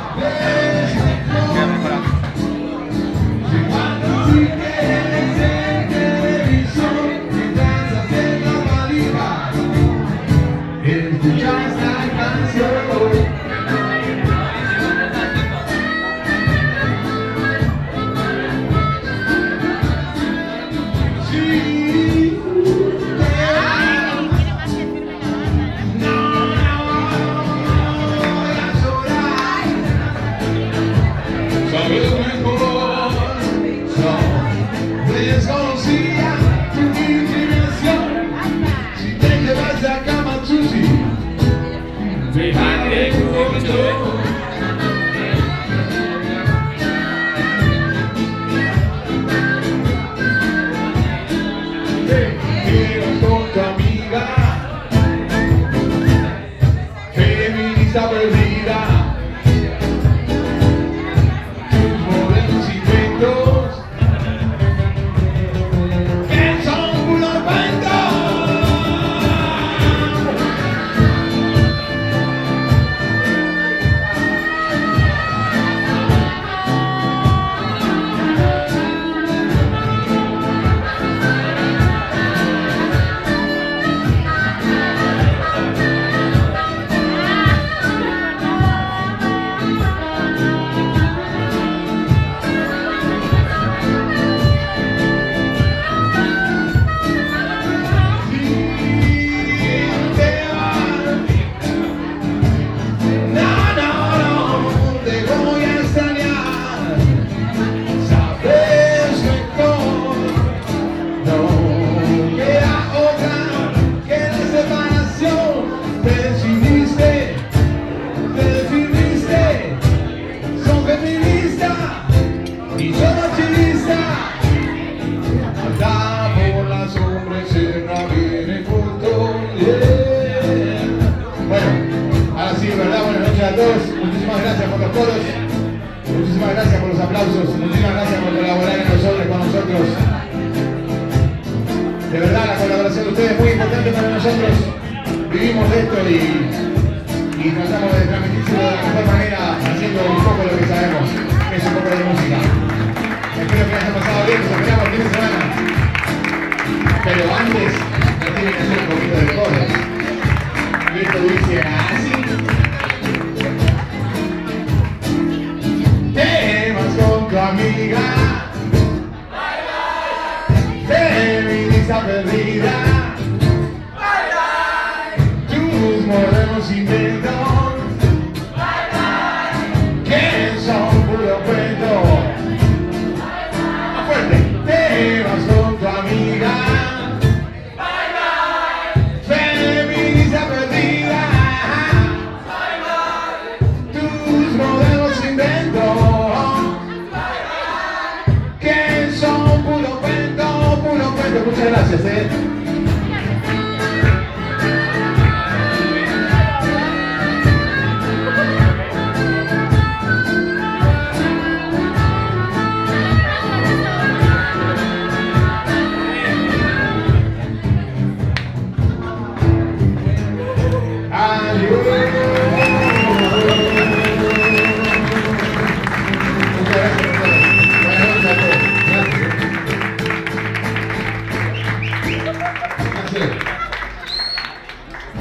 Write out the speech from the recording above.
Yeah. Feminista perdida. Esto y, y tratamos de transmitírselo de la mejor manera, haciendo un poco lo que sabemos, que es un poco de música. Espero que hayan pasado bien, nos esperamos fin de semana. Pero antes, nos tienen que hacer un poquito de coro. Y esto dice así. Te vas con tu amiga. Feminista perdida. Gracias, eh.